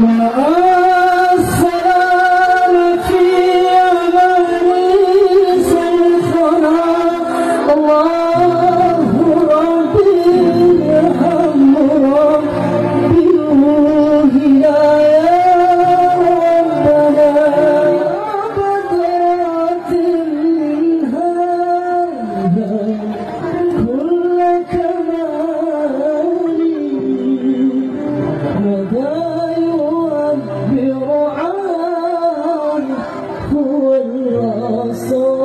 Oh. would we all so